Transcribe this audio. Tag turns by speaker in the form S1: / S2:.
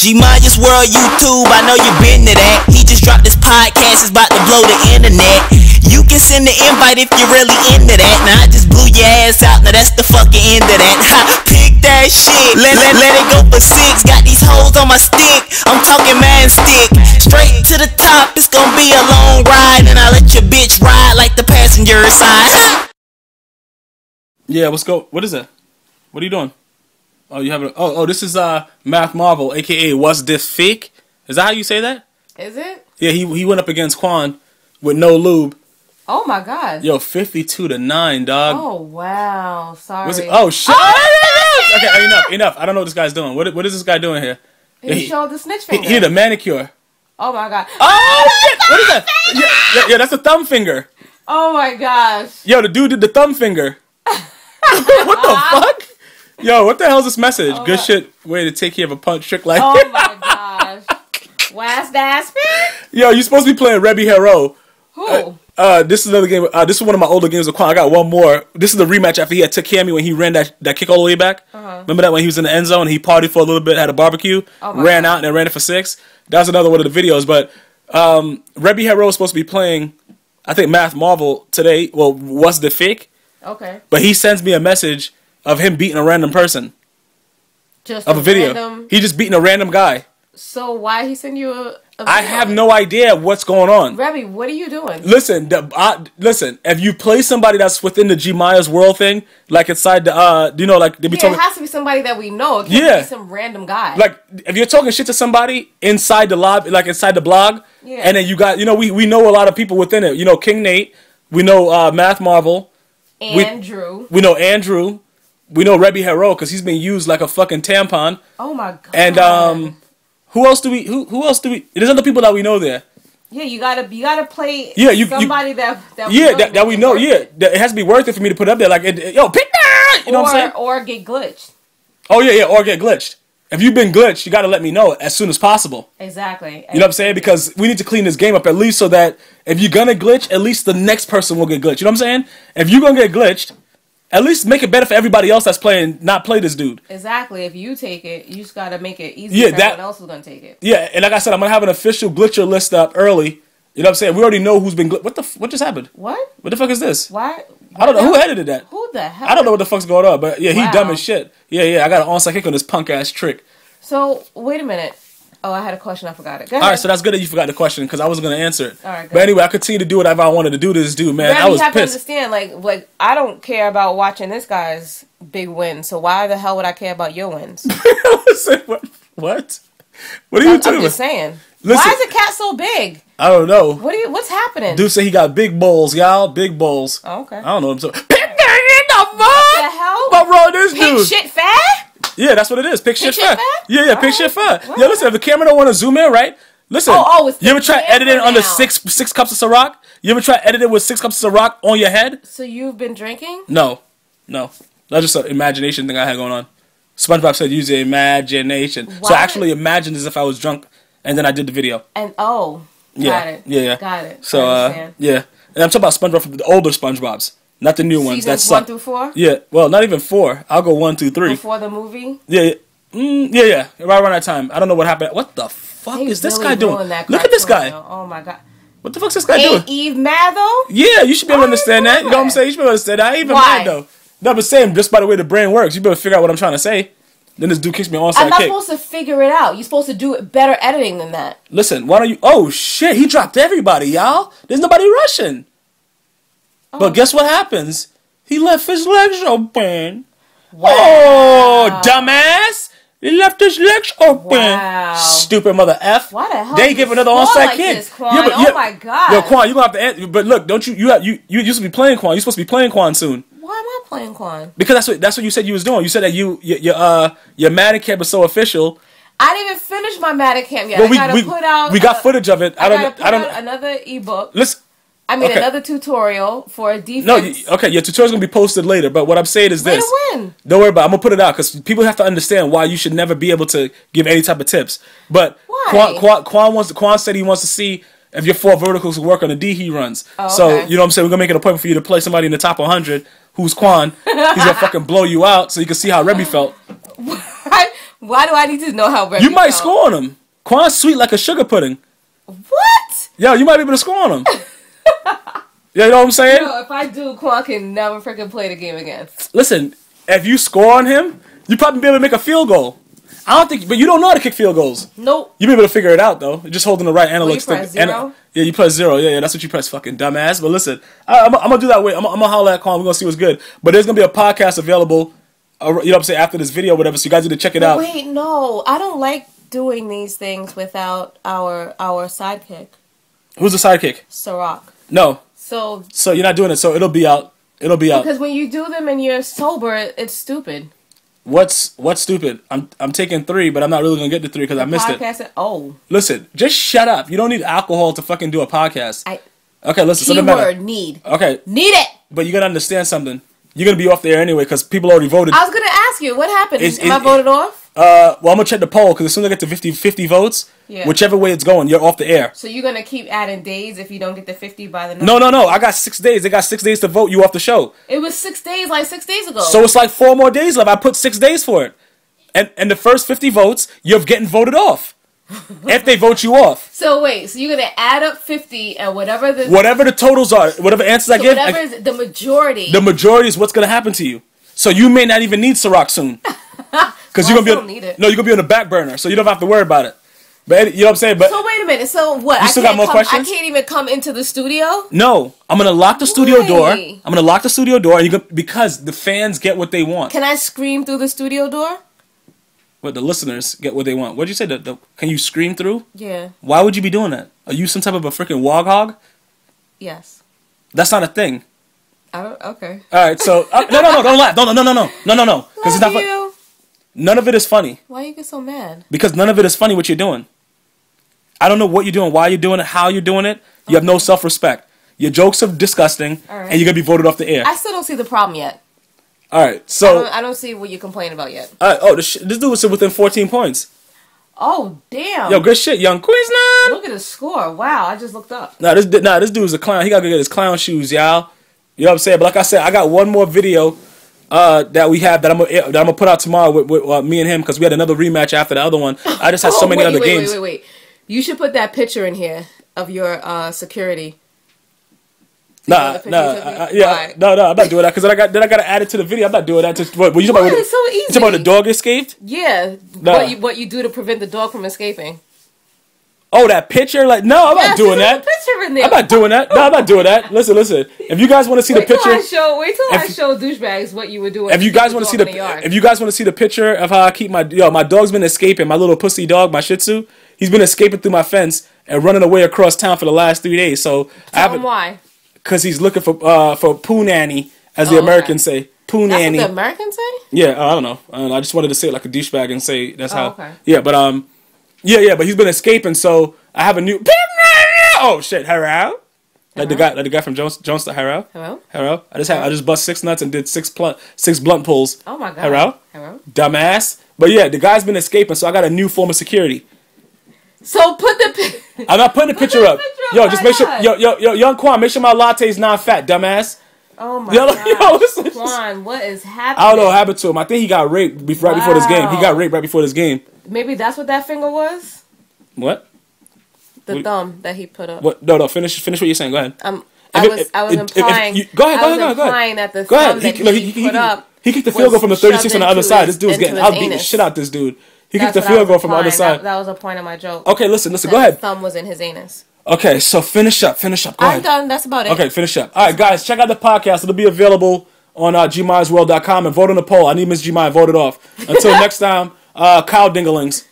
S1: GmiasWorld YouTube, I know you been to that. He just dropped this podcast, it's about to blow the internet. You can send the invite if you're really into that. Now I just blew your ass out, now that's the fucking end of that. Ha, pick that shit, let, let, let it go for six. Got these hoes on my stick, I'm talking man stick. Straight to the top, it's gonna be a long ride. And I let your bitch ride like the passenger side.
S2: Yeah, what's go? What is that? What are you doing? Oh, you have a. Oh, oh, this is uh Math Marvel, aka What's This Fake? Is that how you say that?
S3: Is it?
S2: Yeah, he he went up against Quan with no lube.
S3: Oh my god.
S2: Yo, fifty-two to nine, dog.
S3: Oh wow. Sorry.
S2: Was it? Oh shit! okay, enough, enough. I don't know what this guy's doing. What what is this guy doing here?
S3: He,
S2: he-
S3: showed the snitch finger.
S2: he need a manicure.
S3: oh my god.
S2: Oh shit! What is that? Yeah, yeah, yeah, that's a thumb finger.
S3: Oh my gosh.
S2: Yo, the dude did the thumb finger. what the fuck? Yo, what the hell is this message? Good
S3: my-
S2: shit. Way to take care of a punch trick like
S3: Oh my gosh. What's that spin?
S2: Yo, you supposed to be playing Rebby Hero.
S3: Who?
S2: Uh, this is another game. Uh, this is one of my older games with Quan. I got one more. This is the rematch after he had took Cammy when he ran that, that kick all the way back. Remember that when he was in the end zone and he partied for a little bit, had a barbecue,
S3: Uh-huh. Oh
S2: ran
S3: God.
S2: out and then ran it for six. That was another one of the videos. But um, Rebby Hero is supposed to be playing, I think Math Marvel today. Well, what's the fake?
S3: Okay.
S2: But he sends me a message of him beating a random person
S3: Just
S2: of a video.
S3: Random.
S2: He just beating a random guy.
S3: So why he send you a? a
S2: I have no idea what's going on.
S3: Rebby, what are you doing?
S2: Listen, the, uh, listen. If you play somebody that's within the GmiasWorld thing, like inside the, uh, you know, like they be
S3: Yeah,
S2: talking,
S3: it has to be somebody that we know. It can't
S2: Yeah.
S3: be some random guy.
S2: like if you're talking shit to somebody inside the lobby, like inside the blog,
S3: Yeah.
S2: and then you got, you know, we we know a lot of people within it. You know, King Nate, we know uh, Math Marvel, we-
S3: Andrew.
S2: we know Andrew, we know Rebby Hero because he's been used like a fucking tampon,
S3: oh my god.
S2: and um, who else do we? Who who else do we? There's other people that we know there.
S3: yeah, you gotta you gotta play.
S2: Yeah, you- you-
S3: somebody that that
S2: Yeah, that, that we know. Yeah,
S3: it.
S2: that, it has to be worth it for me to put up there. Like, it, it- yo, pick that. You know
S3: or,
S2: what I'm saying?
S3: Or get glitched.
S2: Oh yeah, yeah, or get glitched. If you've been glitched, you got to let me know as soon as possible.
S3: Exactly.
S2: You know what I'm saying? Because we need to clean this game up at least so that if you're gonna glitch, at least the next person will get glitched. You know what I'm saying? If you're gonna get glitched, at least make it better for everybody else that's playing, not play this dude.
S3: Exactly. If you take it, you just gotta make it easy
S2: Yeah,
S3: for
S2: that-
S3: everyone else who's gonna take it.
S2: Yeah, and like I said, I'm gonna have an official glitcher list up early. You know what I'm saying? We already know who's been. Gl- what the? f- What just happened?
S3: What?
S2: What the fuck is this?
S3: Why?
S2: I don't know who edited that.
S3: Who the hell?
S2: I don't know what the fuck's going on, but yeah, he
S3: Wow.
S2: dumb as shit. Yeah, yeah, I got an onside kick on this punk ass trick.
S3: So wait a minute. Oh, I had a question. I forgot it.
S2: All right, so that's good that you forgot the question because I wasn't gonna answer it.
S3: All right, good.
S2: but anyway, I continue to do whatever I wanted to do to this dude, man.
S3: Rebby,
S2: I was
S3: you have to
S2: pissed.
S3: understand, like, like I don't care about watching this guy's big win. So why the hell would I care about your wins?
S2: What? What? What are you
S3: I'm
S2: talking
S3: just saying.
S2: Listen.
S3: Why is the cat so big?
S2: I don't know.
S3: What do you? What's happening?
S2: Dude said he got big bowls, y'all. Big bowls.
S3: Oh, okay.
S2: I don't know what I'm talking. Pick in the
S3: the hell?
S2: What wrong this
S3: Pig
S2: dude?
S3: shit fat?
S2: Yeah, that's what it is. Pick, shit, fat. Yeah, yeah. Pick shit fat. Yeah, listen. If the camera don't want to zoom in, right? Listen.
S3: Oh, oh,
S2: you ever try editing under six six cups of Ciroc? You ever try editing with six cups of Ciroc on your head?
S3: So you've been drinking?
S2: No, no. That's just an imagination thing I had going on. SpongeBob said use your imagination. So I actually imagined as if I was drunk, and then I did the video.
S3: And oh, got
S2: Yeah,
S3: it.
S2: yeah, yeah.
S3: Got it.
S2: So uh, yeah, and I'm talking about SpongeBob from the older SpongeBob's, not the new ones.
S3: Seasons
S2: that
S3: one
S2: suck.
S3: through four
S2: Yeah, well, not even four. I'll go one, two, three.
S3: before the movie.
S2: Yeah, yeah. Mm, yeah, yeah. Right around that time. I don't know what happened. What the fuck
S3: They
S2: is this
S3: really
S2: guy doing?
S3: that
S2: Look at this guy.
S3: yo. Oh my god.
S2: What the fuck's this guy doing?
S3: Ain't Eve mad though?
S2: Yeah, you should be able to
S3: I
S2: understand that. You know what I'm saying? You should be able to understand that. I ain't even mad though. No, but same, just by the way the brain works, you better figure out what I'm trying to say. Then this dude kicks me on
S3: I'm not
S2: kick.
S3: supposed to figure it out. You're supposed to do it better editing than that.
S2: Listen, why don't you? Oh shit, he dropped everybody, y'all. There's nobody rushing.
S3: Oh.
S2: But guess what happens? He left his legs open.
S3: Wow.
S2: Oh, dumbass! He left his legs open.
S3: Wow.
S2: Stupid mother f.
S3: Why the hell
S2: They give another onside
S3: like
S2: kick.
S3: this, Quan? Oh my God.
S2: Yo, Quan, you gonna have to. Answer, but look, don't you? You have, you you used to be playing Quan. You supposed to be playing Quan soon.
S3: Why am I playing Quan?
S2: Because that's what that's what you said you was doing. You said that you your, your uh your Madden camp was so official.
S3: I didn't even finish my Madicam yet.
S2: But
S3: I
S2: we
S3: gotta
S2: we,
S3: put out.
S2: we got
S3: uh,
S2: footage of it. I,
S3: I,
S2: don't I don't
S3: out another ebook.
S2: listen.
S3: I mean,
S2: okay.
S3: another tutorial for defense.
S2: No, you- okay, your tutorial's gonna be posted later. But what I'm saying is this:
S3: win.
S2: don't worry about. it. I'm gonna put it out because people have to understand why you should never be able to give any type of tips. But
S3: Why?
S2: Quan, Quan, Quan wants Quan said he wants to see if your four verticals will work on the D he runs.
S3: Oh,
S2: So
S3: okay.
S2: you know what I'm saying. We're gonna make an appointment for you to play somebody in the top 100 who's Quan. He's gonna fucking blow you out so you can see how Rebby felt.
S3: Why, Why do I need to know how Remy
S2: You might
S3: felt?
S2: score on him. Quan's sweet like a sugar pudding.
S3: What?
S2: Yo, you might be able to score on him. yeah, you know what I'm saying?
S3: No, if I do, Quan can never freaking play the game again.
S2: Listen, if you score on him, you probably be able to make a field goal. I don't think, but you don't know how to kick field goals.
S3: Nope.
S2: You be able to figure it out though. You're just holding the right analog
S3: you
S2: stick.
S3: press
S2: Ana-
S3: zero?
S2: yeah, you press zero. Yeah, yeah, that's what you press, fucking dumbass. But listen, I, I'm, I'm gonna do that. way. I'm, I'm gonna holler at Quan. We're gonna see what's good. But there's gonna be a podcast available. Uh, you know what I'm saying after this video, or whatever. So you guys need to check it out.
S3: Wait, no, I don't like doing these things without our our sidekick,
S2: Who's the sidekick?
S3: Ciroc.
S2: No,
S3: So
S2: so you're not doing it. So it'll be out. It'll be out.
S3: because when you do them and you're sober, it's stupid.
S2: What's what's stupid? I'm I'm taking three, but I'm not really gonna get to three because I missed it.
S3: Podcast. Oh,
S2: Listen, just shut up. You don't need alcohol to fucking do a podcast.
S3: I
S2: Okay, listen. So matter.
S3: keyword need
S2: Okay,
S3: need it.
S2: but you gotta understand something. You're gonna be off the air anyway because people already voted.
S3: I was gonna ask you what happened. Am
S2: is-
S3: I voted off?
S2: Uh, well, I'm gonna check the poll because as soon as I get to 50, 50 votes,
S3: Yeah.
S2: whichever way it's going, you're off the air.
S3: So you're gonna keep adding days if you don't get the fifty by the
S2: No, no, no. I got six days. They got six days to vote you off the show.
S3: It was six days, like six days ago.
S2: So it's like four more days left. I put six days for it, and and the first 50 votes, you're getting voted off. if they vote you off,
S3: So wait, so you're gonna add up fifty and whatever the
S2: whatever the totals are, whatever answers I
S3: so
S2: give,
S3: whatever
S2: I-
S3: is the majority.
S2: the majority is what's gonna happen to you. So you may not even need Ciroc soon, because
S3: Well,
S2: you're gonna be on,
S3: need it.
S2: no, you're gonna be on the back burner, so you don't have to worry about it. But you know what I'm saying? But
S3: so wait a minute. So what?
S2: You
S3: I
S2: still got more
S3: come,
S2: questions?
S3: I can't even come into the studio.
S2: no, I'm gonna lock the studio
S3: Why?
S2: door. I'm gonna lock the studio door, you gonna, because the fans get what they want.
S3: Can I scream through the studio door?
S2: What the listeners get what they want. What'd you say? The, the, can you scream through?
S3: Yeah.
S2: Why would you be doing that? Are you some type of a freaking wog hog?
S3: Yes.
S2: That's not a thing.
S3: I don't. Okay.
S2: All right, so uh, no, no, no, don't laugh. No, no, no, no, no, no, no, no. Because it's not.
S3: You.
S2: None of it is funny.
S3: Why you get so mad?
S2: Because none of it is funny. What you're doing. I don't know what you're doing, why you're doing it, how you're doing it. You have no self-respect. Your jokes are disgusting,
S3: right.
S2: and you're gonna be voted off the air.
S3: I still don't see the problem yet.
S2: All right,
S3: I
S2: so
S3: don't, I don't see what you're complaining about yet.
S2: all right, oh, this, this dude was within 14 points.
S3: Oh damn!
S2: Yo, good shit, young Queensland.
S3: Look at the score. Wow, I just looked up.
S2: Nah, this nah, this dude's a clown. He gotta go get his clown shoes, y'all. You know what I'm saying? But like I said, I got one more video uh, that we have that I'm gonna, that I'm gonna put out tomorrow with, with uh, me and him because we had another rematch after the other one. I just had so
S3: Oh,
S2: many
S3: wait,
S2: other
S3: wait,
S2: games.
S3: Wait, wait, wait. You should put that picture in here of your uh, security.
S2: Nah, nah,
S3: me?
S2: uh, yeah,
S3: Why?
S2: no, no, I'm not doing that because then I got then I gotta add it to the video. I'm not doing that. Just what? what you talking about?
S3: It's so
S2: You talking about the dog escaped?
S3: Yeah,
S2: Nah.
S3: what you what you do to prevent the dog from escaping?
S2: Oh, that picture? Like, no, I'm
S3: Yes,
S2: not doing that.
S3: Picture in there.
S2: I'm not doing that. No, I'm not doing that. Listen, listen. If you guys want to see
S3: Wait
S2: the
S3: till I
S2: picture,
S3: show. Wait till I show douchebags what you were doing.
S2: if you guys want to see
S3: dog
S2: the, if you guys want to see the picture of how I keep my yo, my dog's been escaping. My little pussy dog, my Shih Tzu, he's been escaping through my fence and running away across town for the last three days. So I
S3: Tell them
S2: haven't
S3: why.
S2: because he's looking for uh for poo nanny, as the
S3: Oh, okay.
S2: Americans say, poo nanny.
S3: the Americans say.
S2: Yeah, I don't know. I, don't know. I just wanted to say it like a douchebag and say that's
S3: Oh,
S2: how.
S3: okay.
S2: Yeah, but um, yeah, yeah, but he's been escaping, so I have a new. Oh shit, hello. Like the guy, like the guy from Jones, Jones to Harrow.
S3: Hello?
S2: Hello. I just had, I just bust six nuts and did six blunt, six blunt pulls.
S3: Oh my god.
S2: Hello.
S3: Hello.
S2: Dumbass. But yeah, the guy's been escaping, so I got a new form of security.
S3: So put the. pi-
S2: I'm not putting the picture up.
S3: picture up,
S2: Yo, just make sure,
S3: not?
S2: yo, yo, yo, young Quan, make sure my latte's not fat, dumbass.
S3: Oh my
S2: Yo,
S3: god.
S2: yo, listen.
S3: Juan, what is happening?
S2: I don't know what happened to him. I think he got raped bef- right before this game. He got raped right before this game.
S3: Maybe that's what that finger was.
S2: What?
S3: The
S2: What-
S3: thumb that he put up.
S2: What? No, no. Finish, finish what you're saying. Go ahead.
S3: Um,
S2: If
S3: I was
S2: if-
S3: I was implying.
S2: you- go ahead, go ahead, go ahead, go ahead.
S3: that the
S2: Go ahead. He, look,
S3: he,
S2: he,
S3: put up.
S2: he kicked the field goal from the 36 on the other side.
S3: his-
S2: This dude's getting. I'll beat the shit out this dude. He kicked the field goal from the other side.
S3: That, that was a point of my joke.
S2: Okay, listen, listen.
S3: That
S2: Go ahead.
S3: thumb was in his anus.
S2: Okay, so finish up. Finish up. Go
S3: I'm
S2: ahead.
S3: done. That's about it.
S2: Okay, finish up. All right, guys, check out the podcast. It'll be available on uh, gmiasworld.com and vote on the poll. I need Miss Gmine voted off. Until next time, uh, cow.